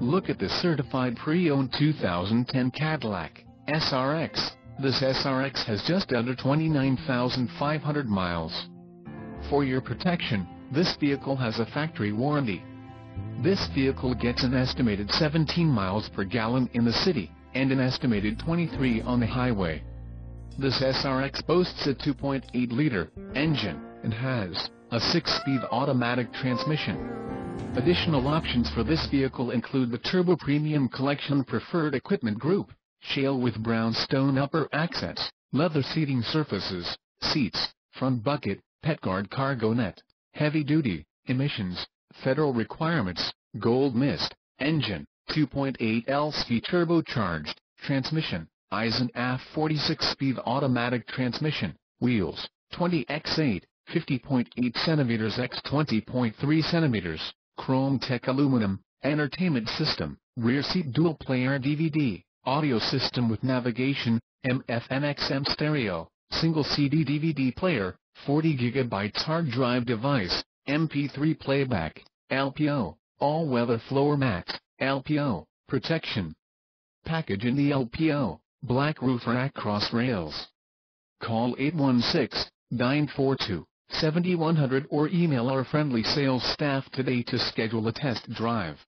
Look at this certified pre-owned 2010 Cadillac SRX. This SRX has just under 29,500 miles. For your protection, this vehicle has a factory warranty. This vehicle gets an estimated 17 miles per gallon in the city, and an estimated 23 on the highway. This SRX boasts a 2.8-liter engine, and has a 6-speed automatic transmission. Additional options for this vehicle include the Turbo Premium Collection Preferred Equipment Group, shale with brownstone upper accents, leather seating surfaces, seats, front bucket, PetGuard cargo net, heavy duty, emissions, federal requirements, gold mist, engine, 2.8 LC turbocharged, transmission, Eisenach 46-speed automatic transmission, wheels, 20x8, 50.8 cm x 20.3 cm, chrome tech aluminum, entertainment system, rear seat dual player DVD, audio system with navigation, MFM-XM stereo, single CD DVD player, 40 GB hard drive device, MP3 playback, LPO, all-weather floor mats, LPO, protection. Package in the LPO, black roof rack cross rails. Call 816-942-7100 or email our friendly sales staff today to schedule a test drive.